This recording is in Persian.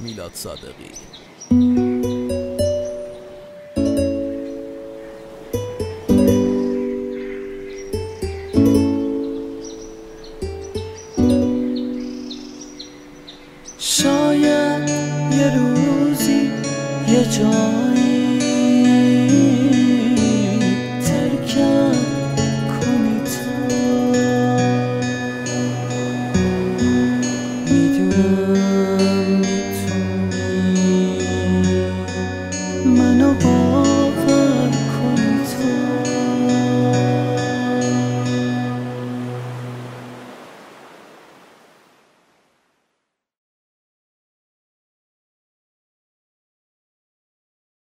میلاد صادقی. شاید یه روزی یه جایی manopause.